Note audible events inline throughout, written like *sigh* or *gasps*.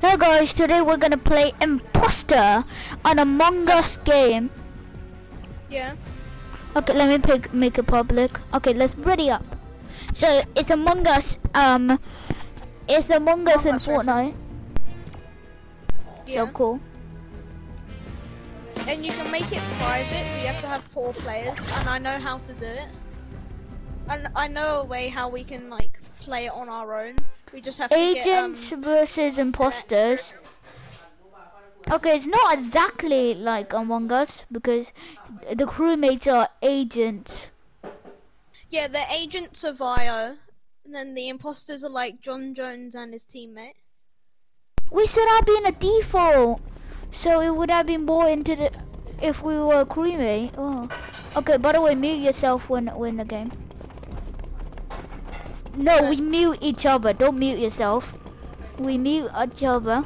Hey guys, today we're gonna play Imposter on Among Us game. Yeah. Okay, let me pick, make it public. Okay, let's ready up. So it's Among Us. Um, it's Among Us in Us Fortnite. So cool. And you can make it private, but you have to have four players, and I know how to do it. And I know a way how we can like play it on our own. We just have to Agents get um. versus imposters. Okay, it's not exactly like Among Us because the crewmates are agents. Yeah, the agents are Vio, and then the imposters are like John Jones and his teammate. We should have been a default, so it would have been more into the if we were a crewmate. Oh, okay. By the way, mute yourself when when the game. No, we mute each other. Don't mute yourself. We mute each other.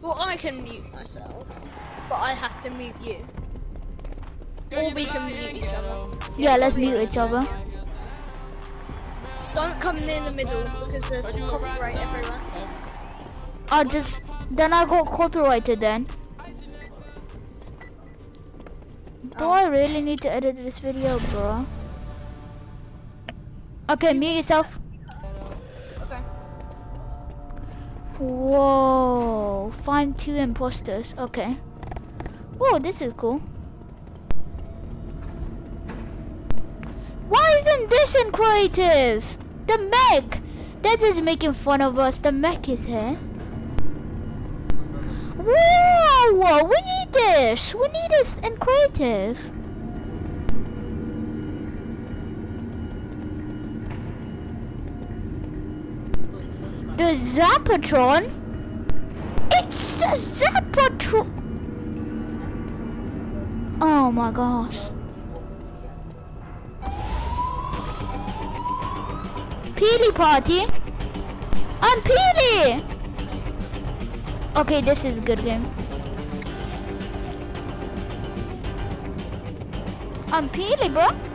Well, I can mute myself, but I have to mute you. Or we can mute each other. Yeah, let's mute each other. Don't come near the middle because there's copyright everywhere. I just then I got copyrighted then. Do oh. I really need to edit this video, bro? Okay, mute yourself. Okay. Whoa, find two imposters. Okay. Whoa, this is cool. Why isn't this in creative? The mech! That is making fun of us. The mech is here. Whoa! Whoa, we need this. We need this in creative. The Zapotron? It's the Zapotron! Oh my gosh. Peely Party? I'm Peely! Okay, this is a good game. I'm Peely, bro.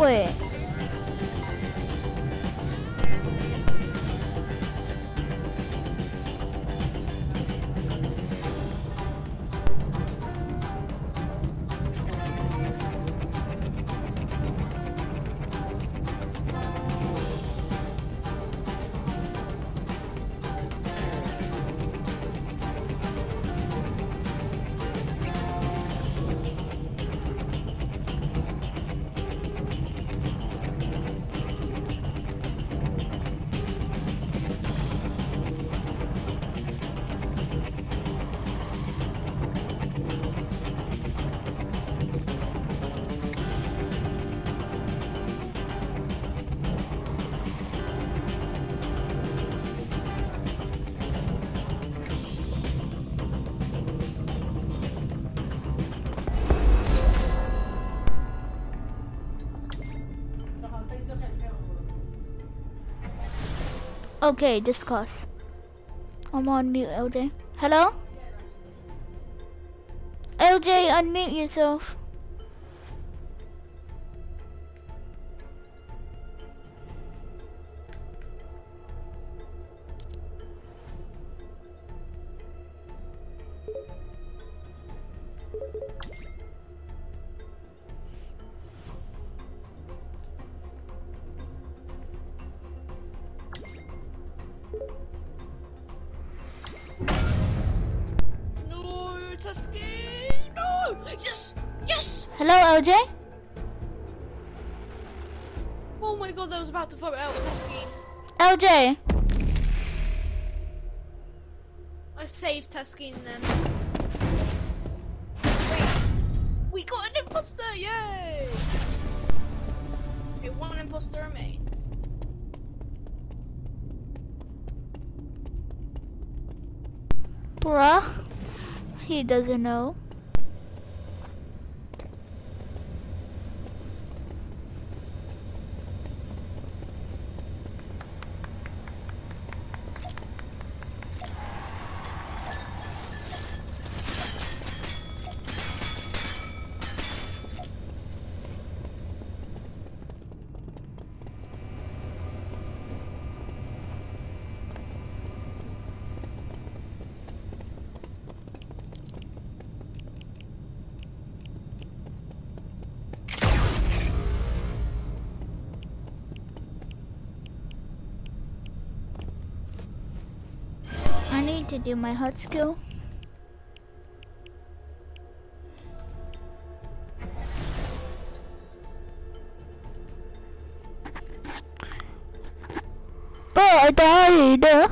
Wait. Okay, discuss. I'm on mute, LJ. Hello? LJ, unmute yourself. Hello, LJ? Oh my god, that was about to vote out Tusky. LJ? I've saved Tusky and then. Wait. We got an imposter! Yay! Okay, one imposter remains. Bruh. He doesn't know. To do my HUD scale. But I died.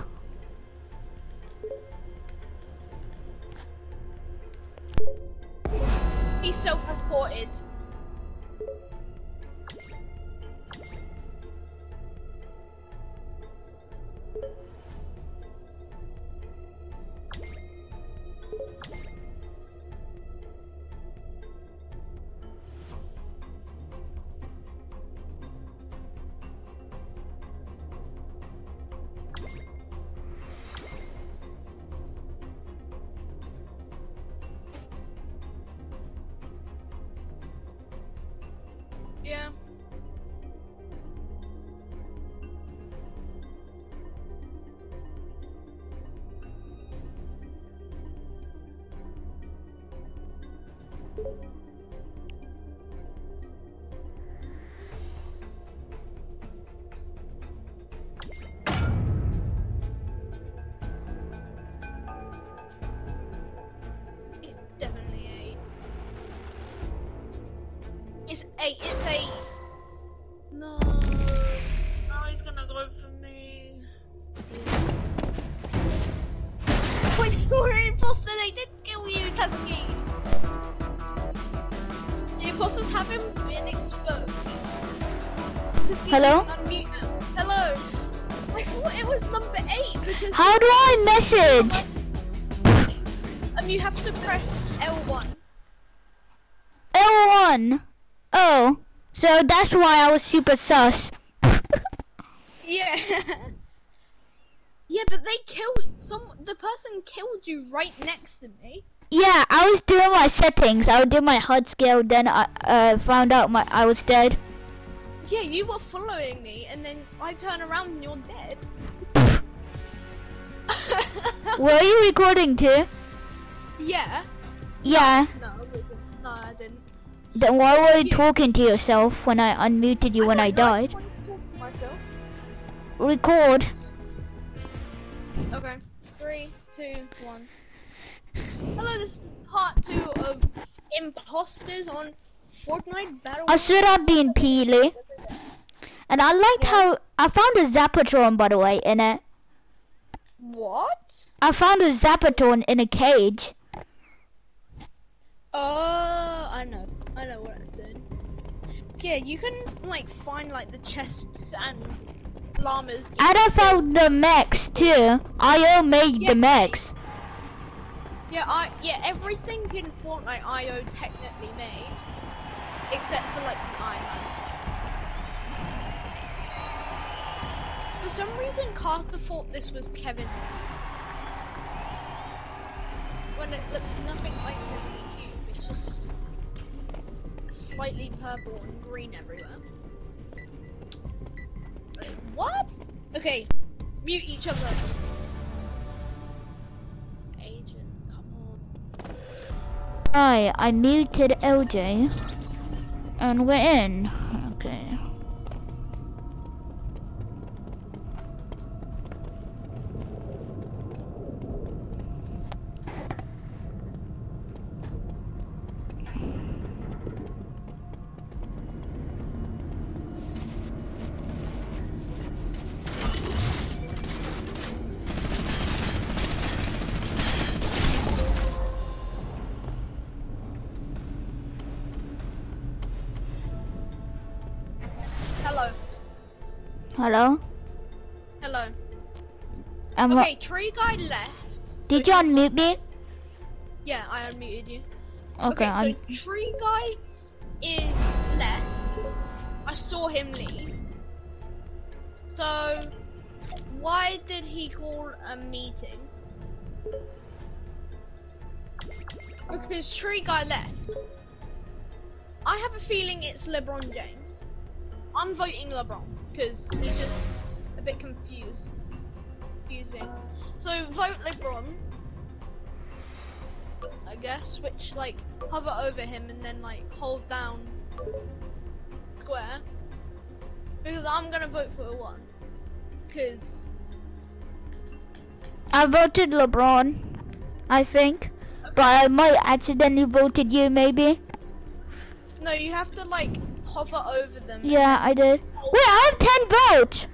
Yeah. It's eight. It's eight. No. Now he's gonna go for me. Wait, you were an imposter. They did kill you, Kasky. The imposters haven't been exposed. Kasky, Hello? Unmute now. Hello. I thought it was number eight because How do I message? um you have to press L1. L1. Oh, so that's why I was super sus. *laughs* Yeah. yeah, but they killed some. The person killed you right next to me. Yeah, I was doing my settings. I would do my HUD scale, then I uh, found out my I was dead. Yeah, you were following me, and then I turn around and you're dead. *laughs* Were you recording too? yeah. Yeah. No, I wasn't. No, I didn't. Then why were you talking to yourself when I unmuted you when I died? to to. Record. Okay. Three, two, one. Hello, this is part two of imposters on Fortnite Battle. I should have been Peely. And I liked Yeah. how I found a Zapotron by the way in it. What? I found a Zapotron in a cage. Oh, I know. What it's doing. Yeah, you can like find like the chests and llamas. And I found the mechs too. IO made Yeah, the mechs. Yeah, I yeah everything in Fortnite IO technically made, except for like the Iron Man stuff. For some reason, Carter thought this was Kevin Lee. When it looks nothing like Kevin Lee it's just slightly purple and green everywhere. What? Okay, mute each other. Agent, come on. Hi, I muted LJ. And we're in. Okay. Hello? Hello. I'm Okay, tree guy left. so Did you unmute me? Yeah, I unmuted you. Okay, Okay, I'm- so tree guy is left. I saw him leave. So, why did he call a meeting? Because tree guy left. I have a feeling it's LeBron James. I'm voting LeBron because he's just a bit confused. Confusing. So vote LeBron. I guess, which like hover over him and then like hold down square. Because I'm gonna vote for a one. Because I voted LeBron, I think. But I might accidentally voted you, maybe. No, you have to like hover over them. Yeah, I did. Wait, I have 10 votes!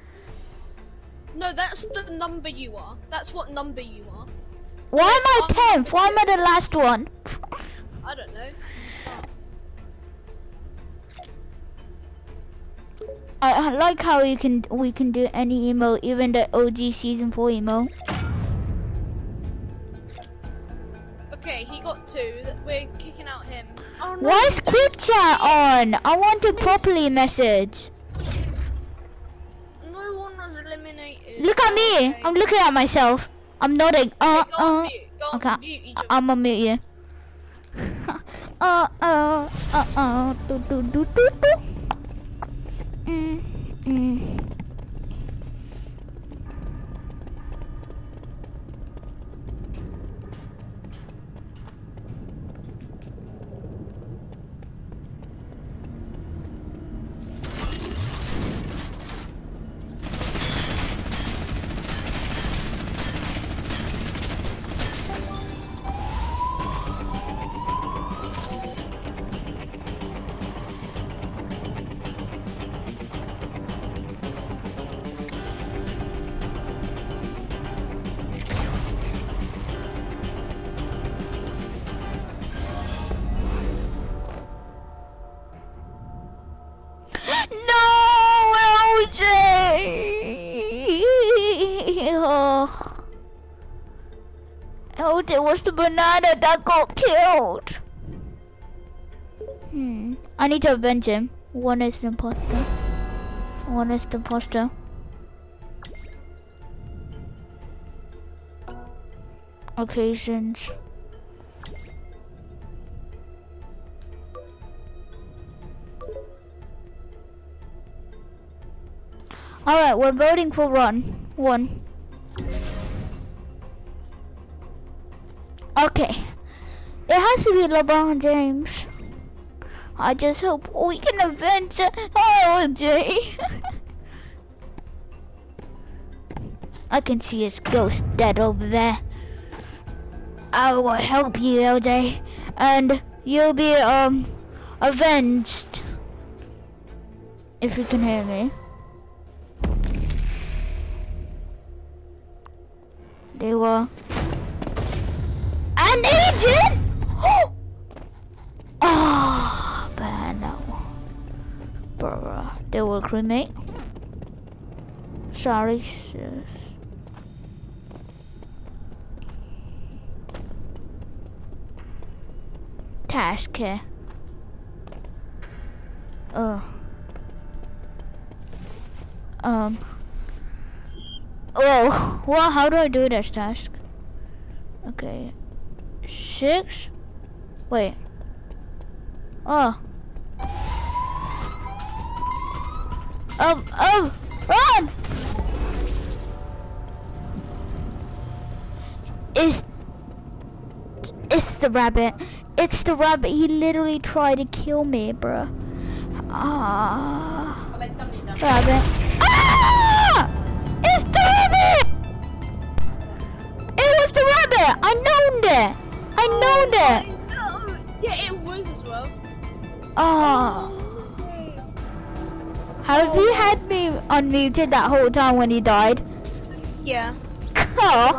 No, that's the number you are. That's what number you are. Why am I 10th? Why am I the last one? I don't know. You just are. I, I like how you can we can do any emo, even the OG season 4 emo. Okay, he got two. We're kicking out him. Oh no! Why is don't chat on? I want to properly message. No one was eliminated. Look at me. Okay. I'm looking at myself. I'm nodding. Uh, uh. Okay, I'm gonna mute you. *laughs* uh, uh, uh, uh, do, do, do, do, do. Mm. LJ was the banana that got killed. Hmm. I need to avenge him. One is the imposter. One is the imposter. Occasions. Alright, we're voting for Ron. One. Okay. It has to be LeBron James. I just hope we can avenge LJ. *laughs* I can see his ghost dead over there. I will help you, LJ. And you'll be, um, avenged. If you can hear me. They were an agent. Oh, *gasps* bad no, bruh. They were crewmate. Sorry, sis. Task here. Uh. Um. Oh, well, how do I do this task? Okay. Six? Wait. Oh. Um, um, run! It's, it's the rabbit. It's the rabbit. He literally tried to kill me, bruh. Ah. Rabbit. Ah! It's the rabbit! It was the rabbit! I known it! I it! No. Yeah, it was as well. Oh. Have you had me unmuted that whole time when you died? Yeah. Oh.